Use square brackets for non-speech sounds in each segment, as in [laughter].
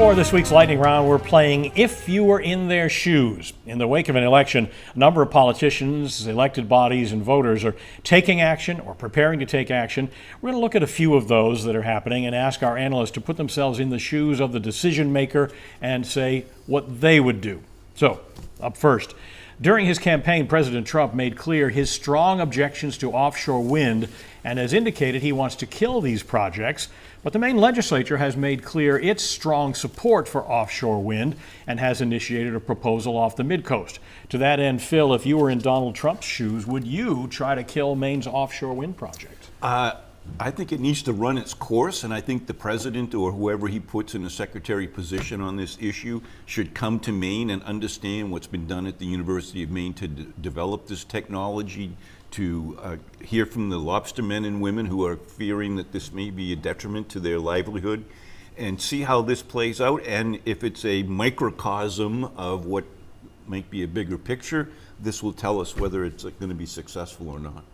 For this week's lightning round, we're playing If You Were in Their Shoes. In the wake of an election, a number of politicians, elected bodies, and voters are taking action or preparing to take action. We're going to look at a few of those that are happening and ask our analysts to put themselves in the shoes of the decision maker and say what they would do. So, up first, during his campaign, President Trump made clear his strong objections to offshore wind and has indicated he wants to kill these projects. But the Maine legislature has made clear its strong support for offshore wind and has initiated a proposal off the midcoast. To that end, Phil, if you were in Donald Trump's shoes, would you try to kill Maine's offshore wind project? Uh, I think it needs to run its course, and I think the president or whoever he puts in a secretary position on this issue should come to Maine and understand what's been done at the University of Maine to develop this technology, to uh, hear from the lobster men and women who are fearing that this may be a detriment to their livelihood, and see how this plays out. And if it's a microcosm of what might be a bigger picture, this will tell us whether it's going to be successful or not.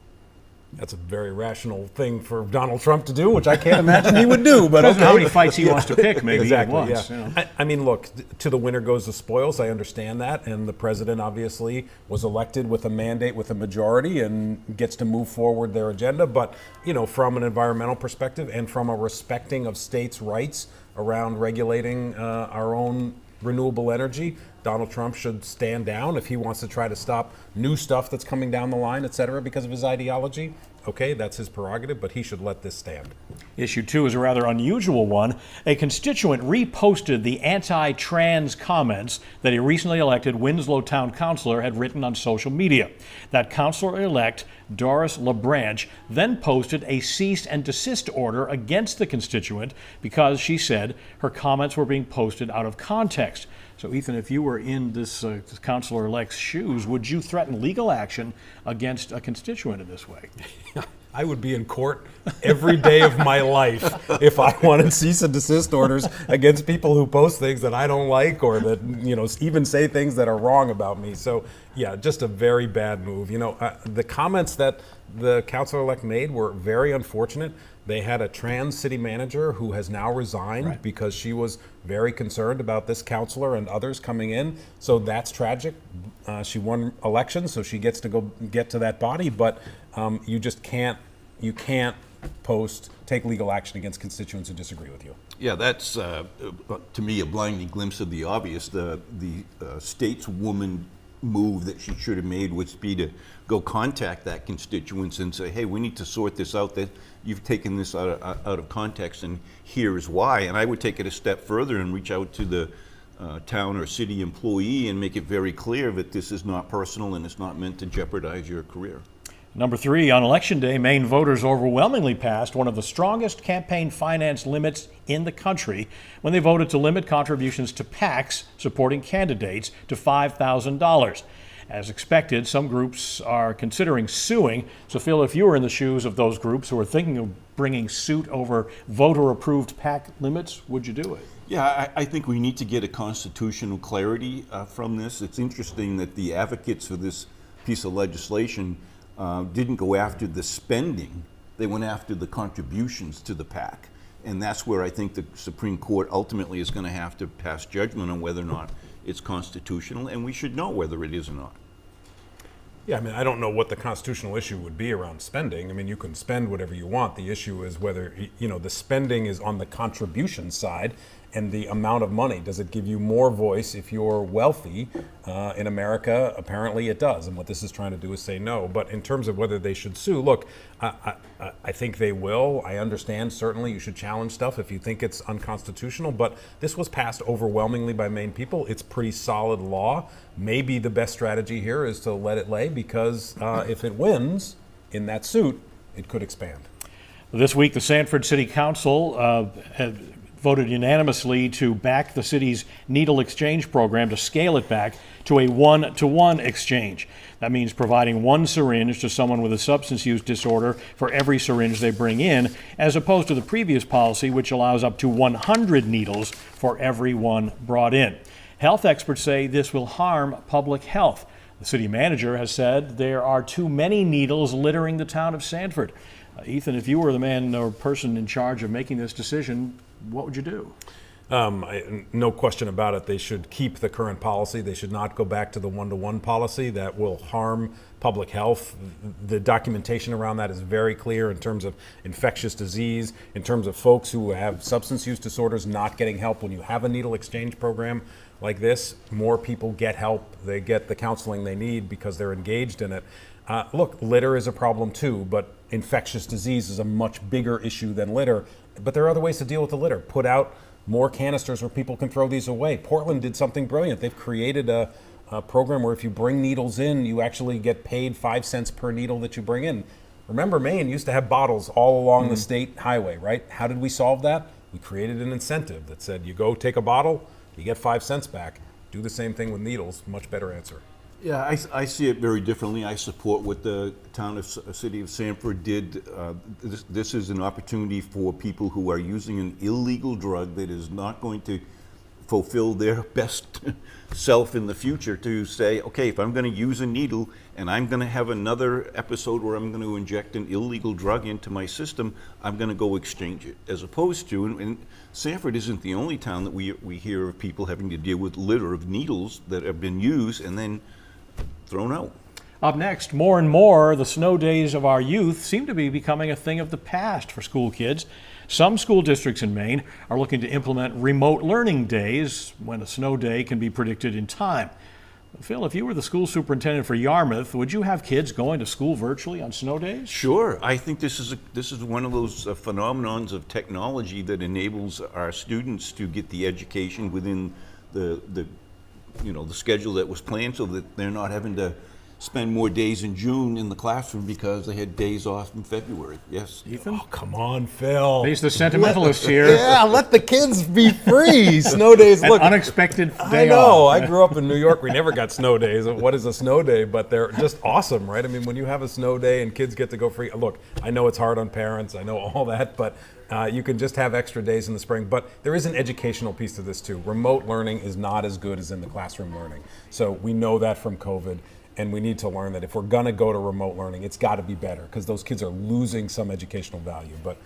That's a very rational thing for Donald Trump to do, which I can't imagine he would do. [laughs] But okay. how many fights he yeah. wants to pick, maybe exactly. Once, yeah. You know. I, I, mean, look, to the winner goes the spoils. I understand that, and the president obviously was elected with a mandate, with a majority, and gets to move forward their agenda. But you know, from an environmental perspective and from a respecting of states' rights around regulating uh, our own renewable energy. Donald Trump should stand down if he wants to try to stop new stuff that's coming down the line, et cetera, because of his ideology. Okay, that's his prerogative, but he should let this stand. Issue two is a rather unusual one. A constituent reposted the anti trans comments that a recently elected Winslow Town Councilor had written on social media. That councilor elect, Doris LaBranch, then posted a cease and desist order against the constituent because she said her comments were being posted out of context. So, Ethan, if you were in this, uh, this councilor elect's shoes, would you threaten legal action against a constituent in this way? [laughs] I would be in court every day of my life if I wanted cease and desist orders against people who post things that I don't like or that you know even say things that are wrong about me. So yeah, just a very bad move. You know, uh, the comments that the councilor elect made were very unfortunate. They had a trans city manager who has now resigned right. because she was very concerned about this councilor and others coming in. So that's tragic. Uh, she won elections, so she gets to go get to that body. But um, you just can't you can't post take legal action against constituents who disagree with you. Yeah, that's uh, to me a blinding glimpse of the obvious. The the uh, stateswoman move that she should have made would be to go contact that constituents and say, hey, we need to sort this out. That you've taken this out of, out of context, and here is why. And I would take it a step further and reach out to the uh, town or city employee and make it very clear that this is not personal and it's not meant to jeopardize your career. Number three, on election day, Maine voters overwhelmingly passed one of the strongest campaign finance limits in the country when they voted to limit contributions to PACs supporting candidates to $5,000. As expected, some groups are considering suing. So, Phil, if you were in the shoes of those groups who are thinking of bringing suit over voter approved PAC limits, would you do it? Yeah, I, I, think we need to get a constitutional clarity uh, from this. It's interesting that the advocates for this piece of legislation uh, didn't go after the spending, they went after the contributions to the PAC. And that's where I think the Supreme Court ultimately is going to have to pass judgment on whether or not it's constitutional, and we should know whether it is or not. Yeah, I mean, I don't know what the constitutional issue would be around spending. I mean, you can spend whatever you want. The issue is whether, you know, the spending is on the contribution side and the amount of money. Does it give you more voice if you're wealthy? Uh, in America, apparently it does. And what this is trying to do is say no. But in terms of whether they should sue, look, I, I, I think they will. I understand certainly you should challenge stuff if you think it's unconstitutional. But this was passed overwhelmingly by Maine people. It's pretty solid law. Maybe the best strategy here is to let it lay because uh, if it wins in that suit, it could expand. This week, the Sanford City Council uh, voted unanimously to back the city's needle exchange program to scale it back to a one to one exchange. That means providing one syringe to someone with a substance use disorder for every syringe they bring in, as opposed to the previous policy, which allows up to 100 needles for every one brought in. Health experts say this will harm public health. The city manager has said there are too many needles littering the town of Sanford. Uh, Ethan, if you were the man or person in charge of making this decision, what would you do? Um, I, no question about it. They should keep the current policy. They should not go back to the one-to-one policy. That will harm public health. The documentation around that is very clear in terms of infectious disease, in terms of folks who have substance use disorders not getting help. When you have a needle exchange program like this, more people get help. They get the counseling they need because they're engaged in it. Uh, look, litter is a problem too, but infectious disease is a much bigger issue than litter. But there are other ways to deal with the litter. Put out more canisters where people can throw these away. Portland did something brilliant. They've created a, a program where if you bring needles in, you actually get paid five cents per needle that you bring in. Remember, Maine used to have bottles all along the mm. state highway, right? How did we solve that? We created an incentive that said you go take a bottle, you get five cents back. Do the same thing with needles. Much better answer. Yeah, I, I see it very differently. I support what the town of, city of Sanford did. Uh, This, this is an opportunity for people who are using an illegal drug that is not going to fulfill their [laughs] best self in the future to say, okay, if I'm going to use a needle and I'm going to have another episode where I'm going to inject an illegal drug into my system, I'm going to go exchange it. As opposed to, and, and Sanford isn't the only town that we, we hear of people having to deal with litter of needles that have been used and then thrown out. Up next, more and more, the snow days of our youth seem to be becoming a thing of the past for school kids. Some school districts in Maine are looking to implement remote learning days when a snow day can be predicted in time. Phil, if you were the school superintendent for Yarmouth, would you have kids going to school virtually on snow days? Sure, I think this is a, this is one of those uh, phenomenons of technology that enables our students to get the education within the the you know the schedule that was planned, so that they're not having to spend more days in June in the classroom because they had days off in February. Yes. Ethan? Oh, come on, Phil. He's the sentimentalist [laughs] here. Yeah, let the kids be free. [laughs] Snow days. An Look, unexpected day I know. off. I grew up in New York. We never got snow days. What is a snow day? But they're just awesome, right? I mean, when you have a snow day and kids get to go free. Look, I know it's hard on parents. I know all that, but uh, you can just have extra days in the spring. But there is an educational piece to this too. Remote learning is not as good as in the classroom learning. So we know that from COVID. And we need to learn that if we're going to go to remote learning, it's got to be better because those kids are losing some educational value. But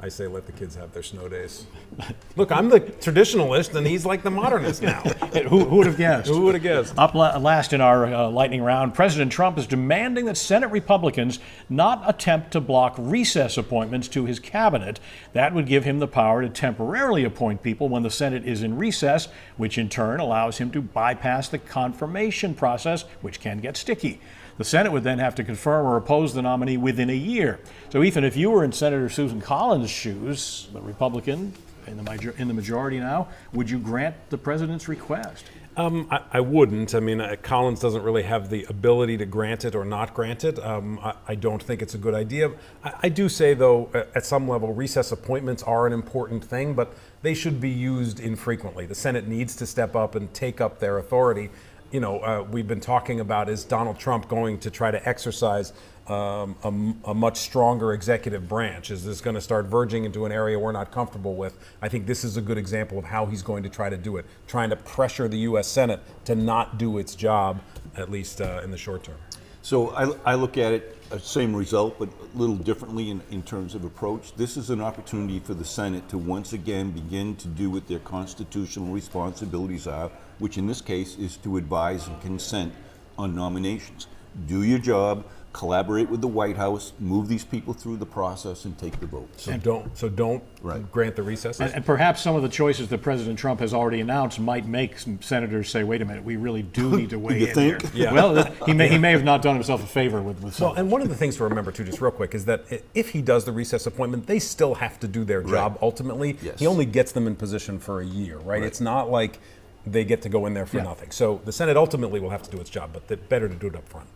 I say let the kids have their snow days. [laughs] Look, I'm the traditionalist and he's like the modernist now. [laughs] who, who would have guessed? Who would have guessed? Up la- last in our uh, lightning round, President Trump is demanding that Senate Republicans not attempt to block recess appointments to his cabinet. That would give him the power to temporarily appoint people when the Senate is in recess, which in turn allows him to bypass the confirmation process, which can get sticky. The Senate would then have to confirm or oppose the nominee within a year. So, Ethan, if you were in Senator Susan Collins' shoes, the Republican in the, major- in the majority now, would you grant the president's request? Um, I, I wouldn't. I mean, uh, Collins doesn't really have the ability to grant it or not grant it. Um, I, I don't think it's a good idea. I, I do say, though, at some level, recess appointments are an important thing, but they should be used infrequently. The Senate needs to step up and take up their authority. You know, uh, we've been talking about is Donald Trump going to try to exercise um, a, a much stronger executive branch? Is this going to start verging into an area we're not comfortable with? I think this is a good example of how he's going to try to do it, trying to pressure the U.S. Senate to not do its job, at least uh, in the short term. So I, I look at it, Uh, same result, but a little differently in, in terms of approach. This is an opportunity for the Senate to once again begin to do what their constitutional responsibilities are, which in this case is to advise and consent on nominations. Do your job, collaborate with the White House, move these people through the process, and take the vote. So don't so don't Right. grant the recess. And, and perhaps some of the choices that President Trump has already announced might make some senators say, "Wait a minute, we really do need to [laughs] weigh You in think? here." Yeah. Well, he may he may have not done himself a favor with with Well, some. and one of the things to remember too, just real quick, is that if he does the recess appointment, they still have to do their job ultimately. Yes. He only gets them in position for a year, right? It's not like they get to go in there for Yeah. nothing. So the Senate ultimately will have to do its job, but they're better to do it up front.